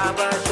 Baba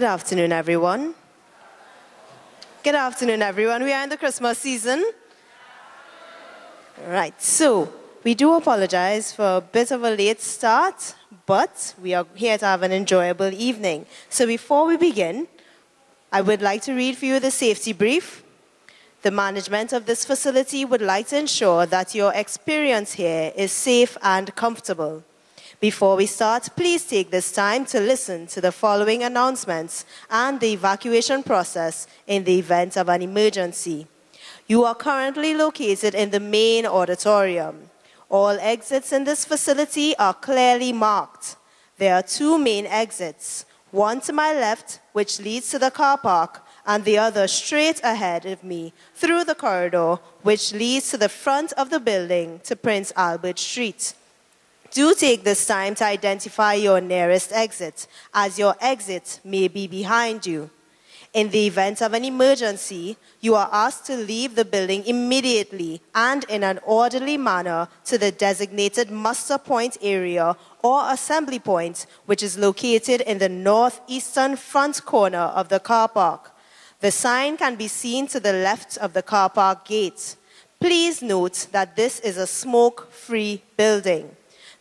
Good afternoon, everyone. Good afternoon, everyone. We are in the Christmas season. Right, so we do apologize for a bit of a late start, but we are here to have an enjoyable evening. So before we begin, I would like to read for you the safety brief. The management of this facility would like to ensure that your experience here is safe and comfortable. Before we start, please take this time to listen to the following announcements and the evacuation process in the event of an emergency. You are currently located in the main auditorium. All exits in this facility are clearly marked. There are two main exits, one to my left, which leads to the car park, and the other straight ahead of me through the corridor, which leads to the front of the building to Prince Albert Street. Do take this time to identify your nearest exit, as your exit may be behind you. In the event of an emergency, you are asked to leave the building immediately and in an orderly manner to the designated muster point area or assembly point, which is located in the northeastern front corner of the car park. The sign can be seen to the left of the car park gate. Please note that this is a smoke free building.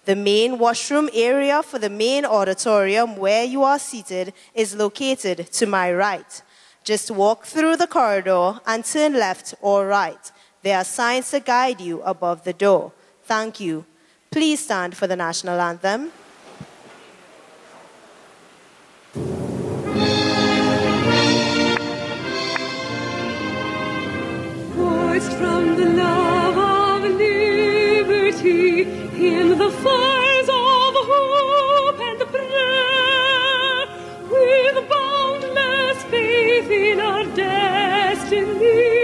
The main washroom area for the main auditorium where you are seated is located to my right. Just walk through the corridor and turn left or right. There are signs to guide you above the door. Thank you. Please stand for the national anthem. From the love in our destiny.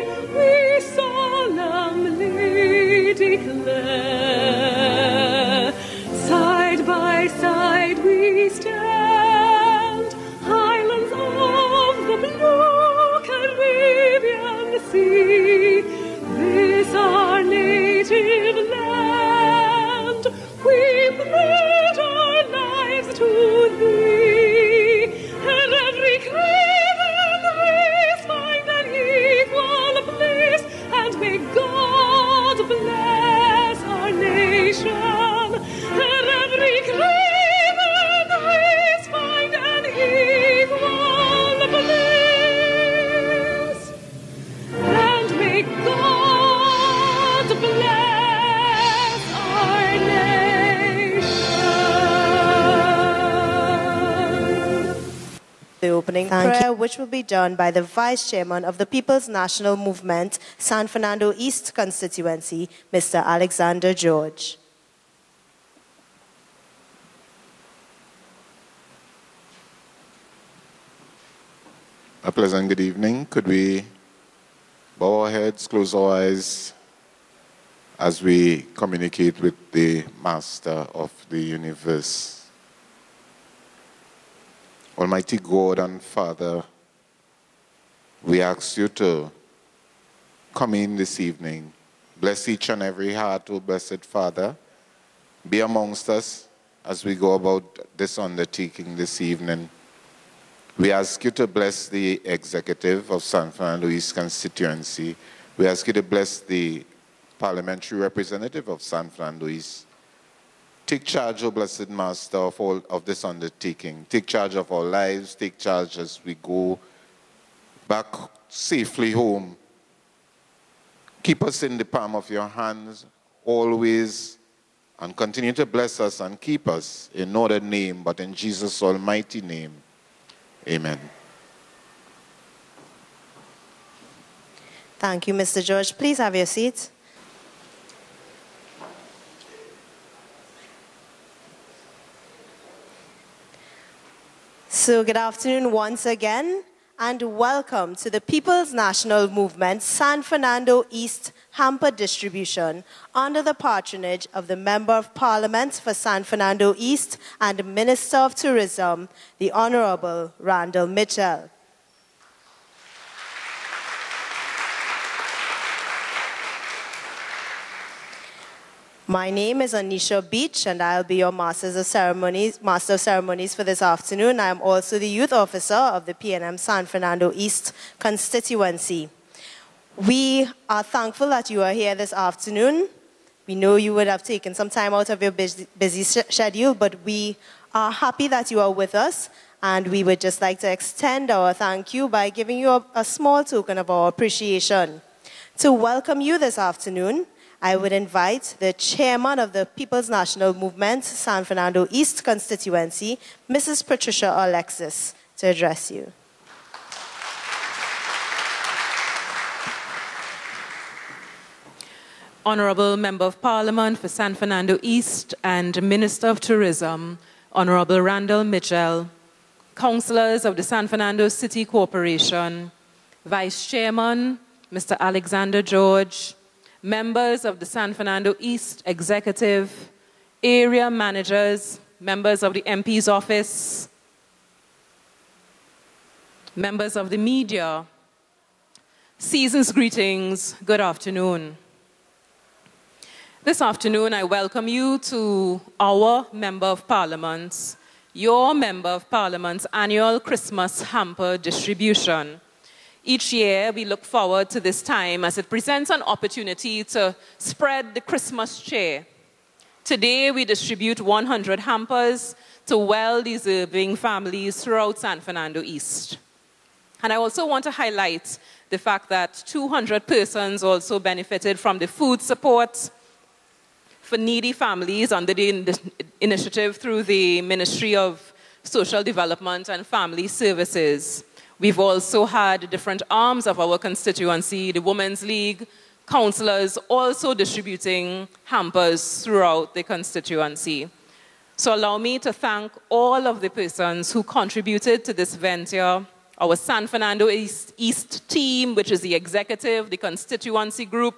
Which will be done by the Vice Chairman of the People's National Movement, San Fernando East Constituency, Mr. Alexander George. A pleasant good evening. Could we bow our heads, close our eyes as we communicate with the Master of the universe? Almighty God and Father, we ask you to come in this evening. Bless each and every heart, O blessed Father. Be amongst us as we go about this undertaking this evening. We ask you to bless the executive of San Fernando East constituency. We ask you to bless the parliamentary representative of San Fernando East. Take charge, O blessed Master, of all of this undertaking. Take charge of our lives. Take charge as we go back safely home. Keep us in the palm of your hands always and continue to bless us and keep us in no other name but in Jesus' almighty name. Amen. Thank you, Mr. George. Please have your seat. So, good afternoon once again, and welcome to the People's National Movement San Fernando East Hamper Distribution under the patronage of the Member of Parliament for San Fernando East and Minister of Tourism, the Honorable Randall Mitchell. My name is Anisha Beach, and I'll be your Masters of Ceremonies, Master of Ceremonies for this afternoon. I am also the Youth Officer of the PNM San Fernando East constituency. We are thankful that you are here this afternoon. We know you would have taken some time out of your busy, busy sch- schedule, but we are happy that you are with us, and we would just like to extend our thank you by giving you a, a small token of our appreciation. To welcome you this afternoon, I would invite the chairman of the People's National Movement, San Fernando East constituency, Mrs. Patricia Alexis, to address you. Honorable Member of Parliament for San Fernando East and Minister of Tourism, Honorable Randall Mitchell, Councillors of the San Fernando City Corporation, Vice Chairman, Mr. Alexander George, members of the San Fernando East Executive, area managers, members of the MP's office, members of the media, season's greetings, good afternoon. This afternoon, I welcome you to our Member of Parliament's, your Member of Parliament's annual Christmas hamper distribution. Each year, we look forward to this time as it presents an opportunity to spread the Christmas cheer. Today, we distribute 100 hampers to well deserving families throughout San Fernando East. And I also want to highlight the fact that 200 persons also benefited from the food support for needy families under the in- initiative through the Ministry of Social Development and Family Services. We've also had different arms of our constituency, the Women's League, councillors also distributing hampers throughout the constituency. So allow me to thank all of the persons who contributed to this venture, our San Fernando East, East team, which is the executive, the constituency group,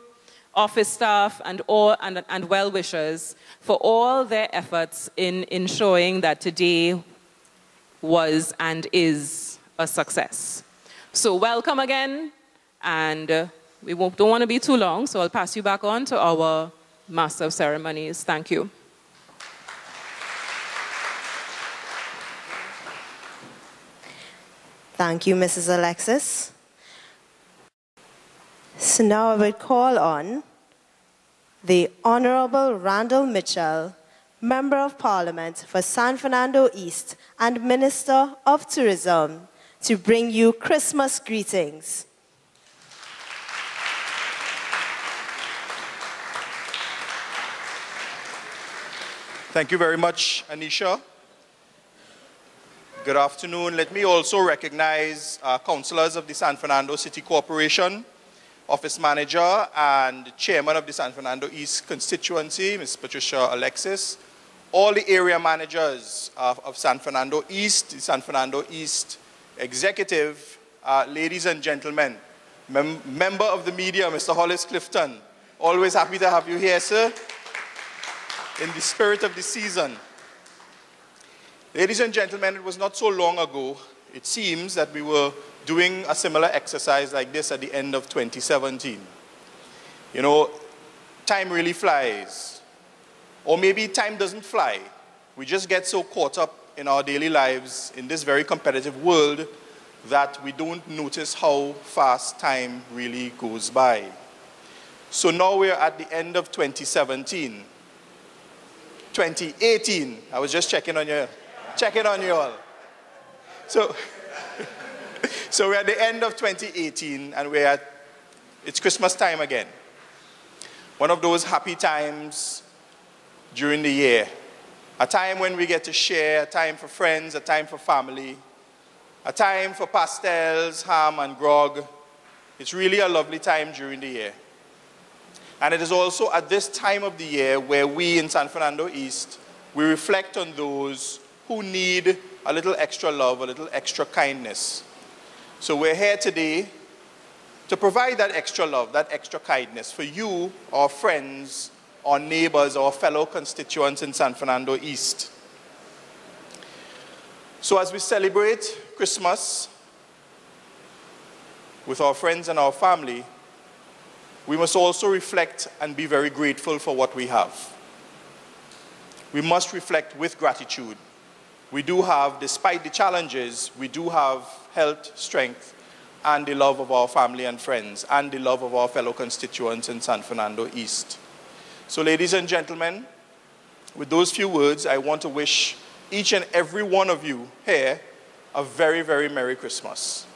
office staff, and, all, and, and well-wishers for all their efforts in ensuring that today was and is a success. So welcome again, and uh, we don't want to be too long, so I'll pass you back on to our Master of Ceremonies. Thank you. Thank you, Mrs. Alexis. So now I would call on the Honorable Randall Mitchell, Member of Parliament for San Fernando East and Minister of Tourism, to bring you Christmas greetings. Thank you very much, Anisha. Good afternoon. Let me also recognize uh, councillors of the San Fernando City Corporation, office manager and chairman of the San Fernando East constituency, Ms. Patricia Alexis, all the area managers of, of San Fernando East, the San Fernando East executive, uh, ladies and gentlemen, mem member of the media, Mr. Hollis Clifton, always happy to have you here, sir, in the spirit of the season. Ladies and gentlemen, it was not so long ago, it seems that we were doing a similar exercise like this at the end of 2017. You know, time really flies. Or maybe time doesn't fly. We just get so caught up in our daily lives in this very competitive world that we don't notice how fast time really goes by. So now we're at the end of 2017. 2018, I was just checking on you, checking on you all. So, so we're at the end of 2018 and we're at, it's Christmas time again. One of those happy times during the year. A time when we get to share, a time for friends, a time for family, a time for pastels, ham, and grog. It's really a lovely time during the year. And it is also at this time of the year where we in San Fernando East, we reflect on those who need a little extra love, a little extra kindness. So we're here today to provide that extra love, that extra kindness for you, our friends, our neighbors, our fellow constituents in San Fernando East. So as we celebrate Christmas with our friends and our family, we must also reflect and be very grateful for what we have. We must reflect with gratitude. We do have, despite the challenges, we do have health, strength, and the love of our family and friends, and the love of our fellow constituents in San Fernando East. So ladies and gentlemen, with those few words, I want to wish each and every one of you here a very, very Merry Christmas.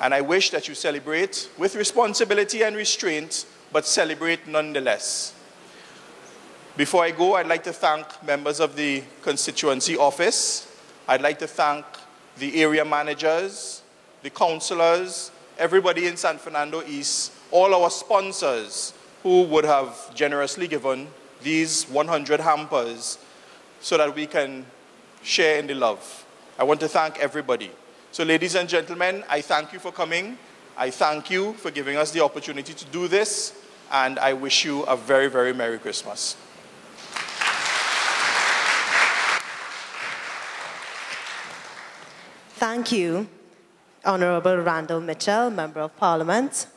And I wish that you celebrate with responsibility and restraint, but celebrate nonetheless. Before I go, I'd like to thank members of the constituency office. I'd like to thank the area managers, the councillors, everybody in San Fernando East, all our sponsors who would have generously given these 100 hampers so that we can share in the love. I want to thank everybody. So ladies and gentlemen, I thank you for coming. I thank you for giving us the opportunity to do this, and I wish you a very, very Merry Christmas. Thank you, Honorable Randall Mitchell, Member of Parliament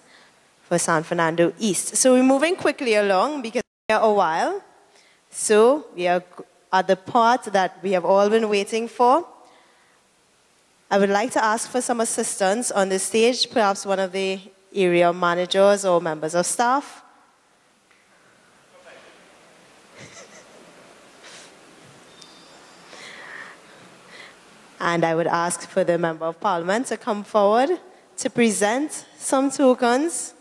for San Fernando East. So we're moving quickly along because we are a while. So we are at the part that we have all been waiting for. I would like to ask for some assistance on the stage, perhaps one of the area managers or members of staff. And I would ask for the Member of Parliament to come forward to present some tokens.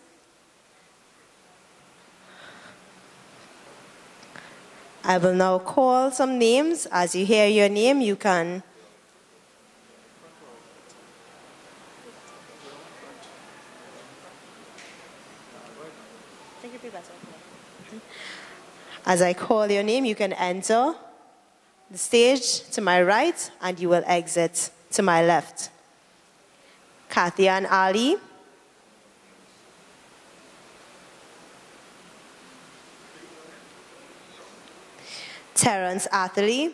I will now call some names. As you hear your name, you can As I call your name, you can enter the stage to my right and you will exit to my left. Kathy Ann Ali. Terence Atherley.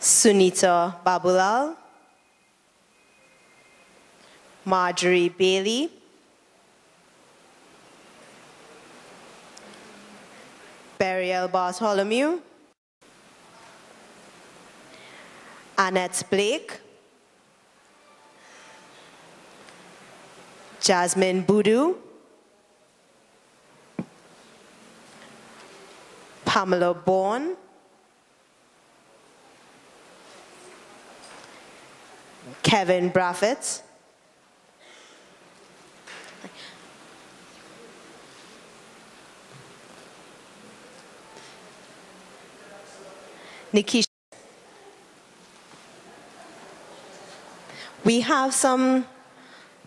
Sunita Babulal. Marjorie Bailey. Burial Bartholomew. Annette Blake. Jasmine Boudou. Pamela Bourne. Kevin Braffitt. Nikisha. We have some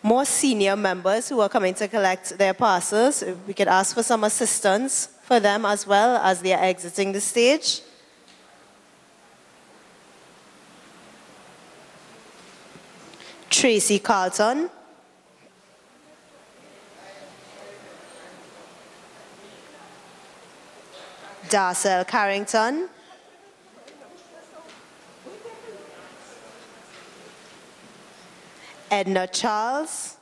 more senior members who are coming to collect their parcels. We could ask for some assistance for them as well as they are exiting the stage. Tracy Carlton. Darcel Carrington. Edna Charles.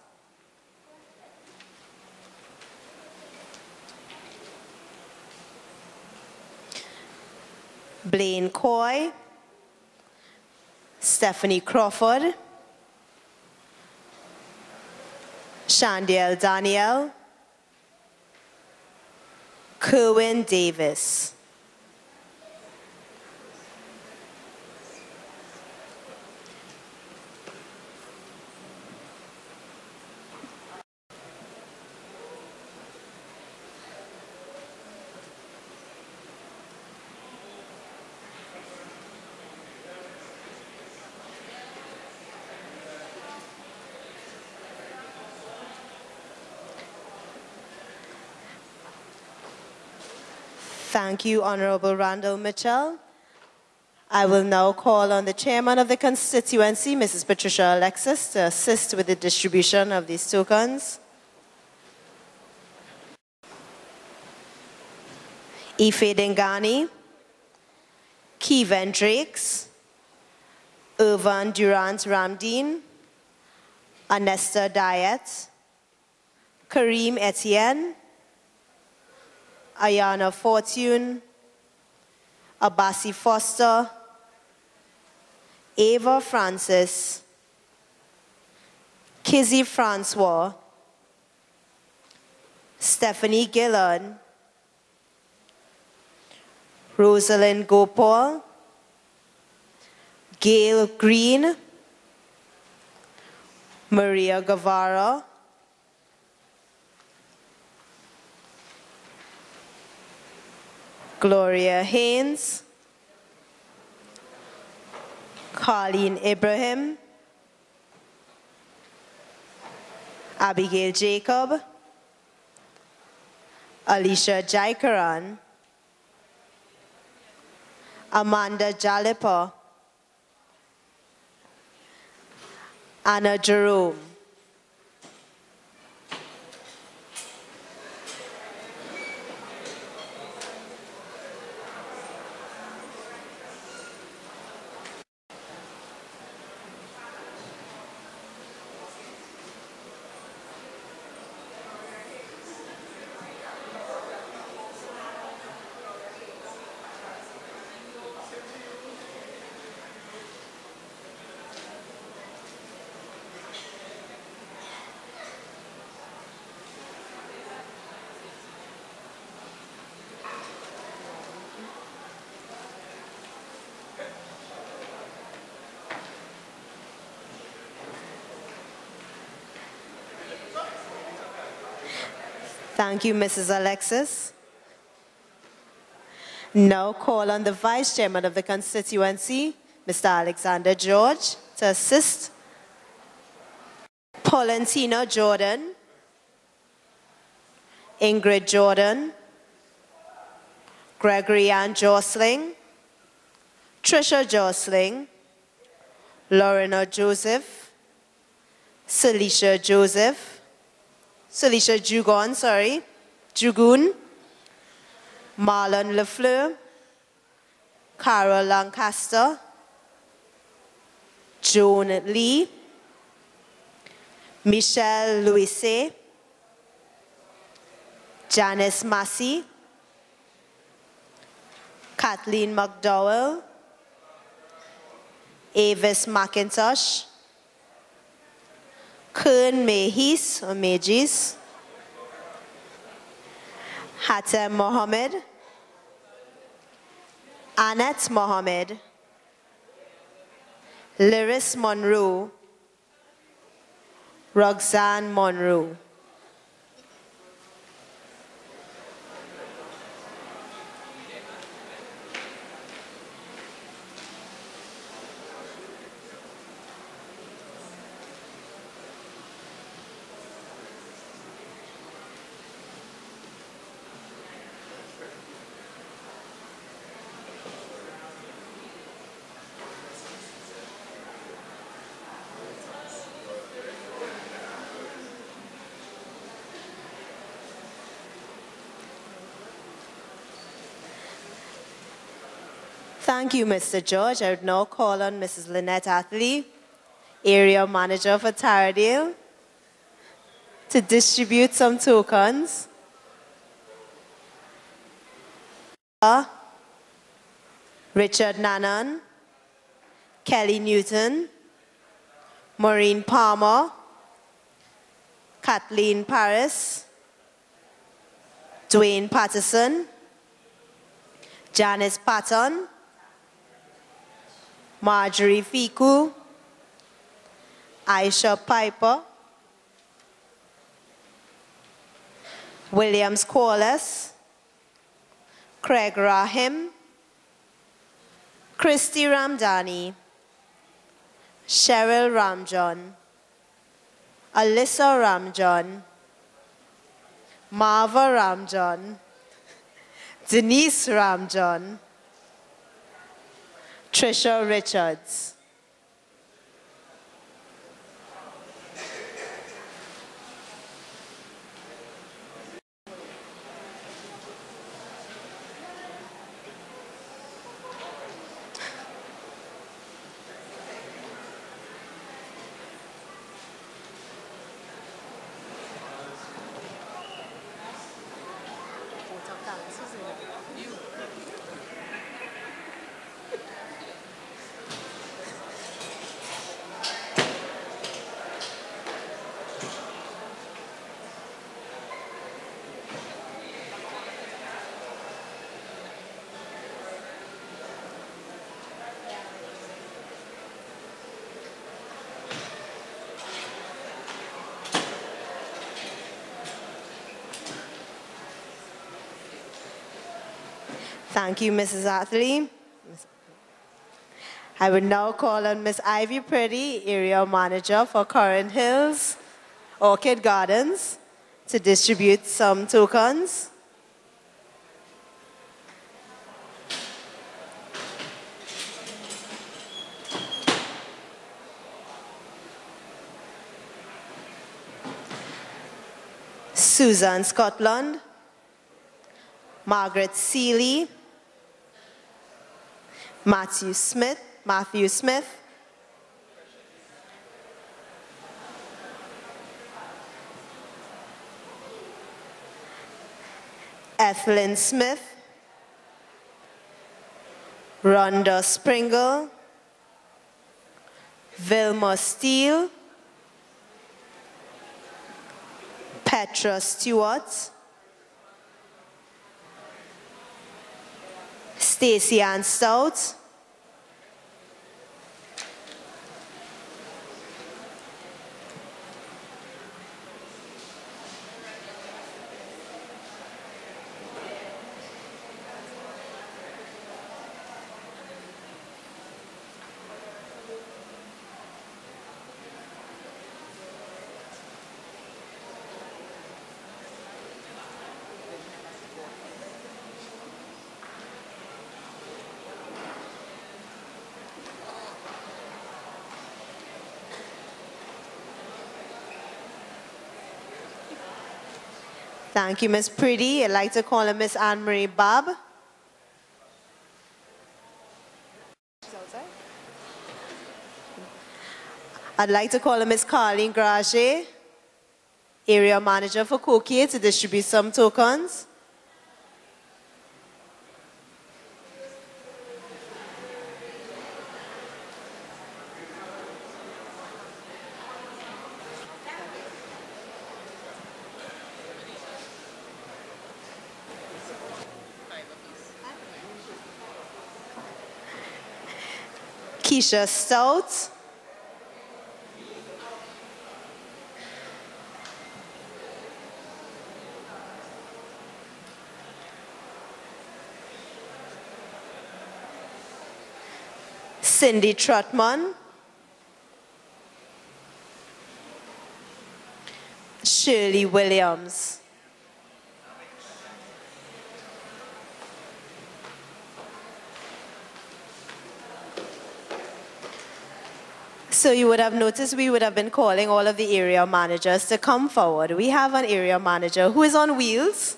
Blaine Coy. Stephanie Crawford. Shandiel Daniel. Kerwin Davis. Thank you, Honorable Randall Mitchell. I will now call on the chairman of the constituency, Mrs. Patricia Alexis, to assist with the distribution of these tokens. Ife Dengani, Kevin Drakes, Irvan Durant Ramdeen, Anesta Diet, Kareem Etienne, Ayana Fortune, Abasi Foster, Ava Francis, Kizzy Francois, Stephanie Gillard, Rosalind Gopal, Gail Green, Maria Guevara, Gloria Haynes, Colleen Ibrahim, Abigail Jacob, Alicia Jaikaran, Amanda Jalipa, Anna Jerome. Thank you, Mrs. Alexis. Now call on the Vice Chairman of the constituency, Mr. Alexander George, to assist. Paulentina Jordan, Ingrid Jordan, Gregory Ann Jostling, Trisha Jostling, Lorena Joseph, Celicia Joseph, Celicia Jugon, sorry, Jugun, Marlon Lefleur, Carol Lancaster, Joan Lee, Michelle Louise, Janice Massey, Kathleen McDowell, Avis McIntosh, Kern Mehis or Mejis, Hatem Mohammed, Annette Mohammed, Lyris Monroe, Roxanne Monroe. Thank you, Mr. George. I would now call on Mrs. Lynette Athley, Area Manager for Taradale, to distribute some tokens. Uh, Richard Nanan, Kelly Newton, Maureen Palmer, Kathleen Paris, Dwayne Patterson, Janice Patton, Marjorie Fiku, Aisha Piper, Williams Corliss, Craig Rahim, Christy Ramdani, Cheryl Ramjohn, Alyssa Ramjohn, Marva Ramjohn, Denise Ramjohn, Trisha Richards. Thank you, Mrs. Athley. I would now call on Miss Ivy Pretty, Area Manager for Corinth Hills Orchid Gardens, to distribute some tokens. Susan Scotland, Margaret Seeley, Matthew Smith, Matthew Smith, Ethelyn Smith, Rhonda Springle, Vilma Steele, Petra Stewart, Patiesi Jānis sauc, Thank you, Miss Pretty. I'd like to call on Miss Anne Marie Bob. I'd like to call on Miss Carleen Grage, Area Manager for Cokie, to distribute some tokens. Keisha Stout. Cindy Trotman. Shirley Williams. So you would have noticed we would have been calling all of the area managers to come forward. We have an area manager who is on wheels.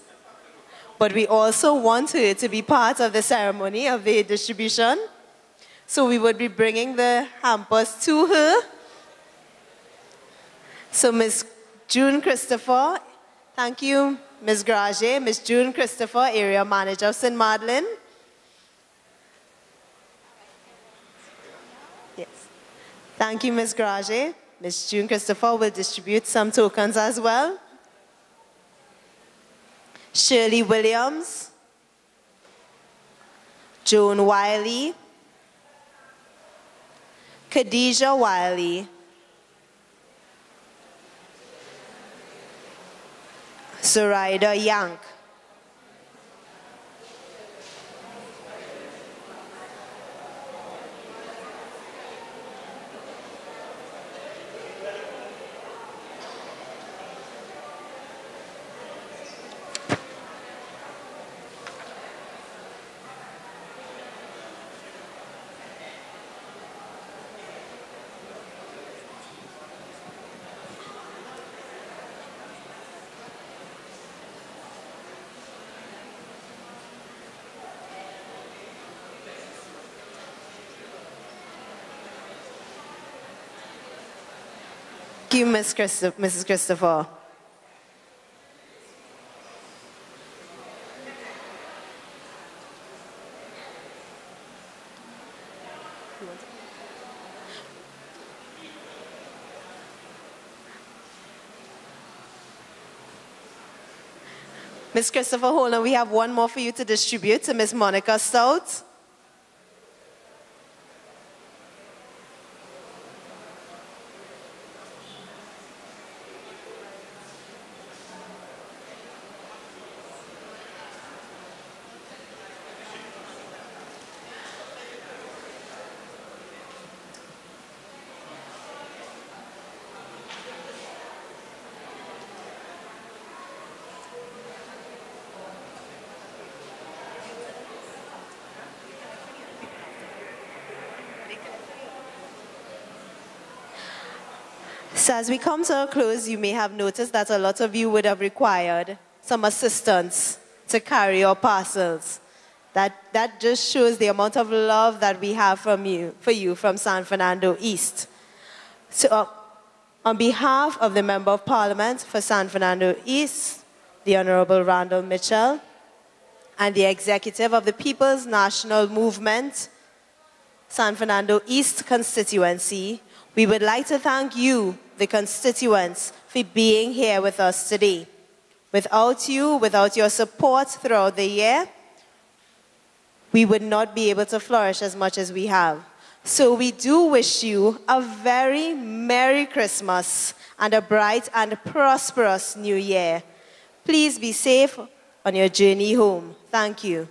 but we also want her to be part of the ceremony of the distribution. So we would be bringing the hampers to her. So Miss June Christopher, thank you, Ms. Grage, Miss June Christopher, Area Manager of St. Madeleine. Thank you, Ms. Grage. Ms. June Christopher will distribute some tokens as well. Shirley Williams, Joan Wiley, Khadijah Wiley, Zoraida Yank, you, Ms. Christo- Mrs. Christopher. Ms. Christopher Holden, we have one more for you to distribute to Ms. Monica Stout. So as we come to a close, you may have noticed that a lot of you would have required some assistance to carry your parcels. That, that just shows the amount of love that we have from you, for you from San Fernando East. So uh, on behalf of the Member of Parliament for San Fernando East, the Honorable Randall Mitchell, and the executive of the People's National Movement, San Fernando East constituency, we would like to thank you, the constituents, for being here with us today. Without you, without your support throughout the year, we would not be able to flourish as much as we have. So we do wish you a very Merry Christmas and a bright and prosperous New Year. Please be safe on your journey home. Thank you.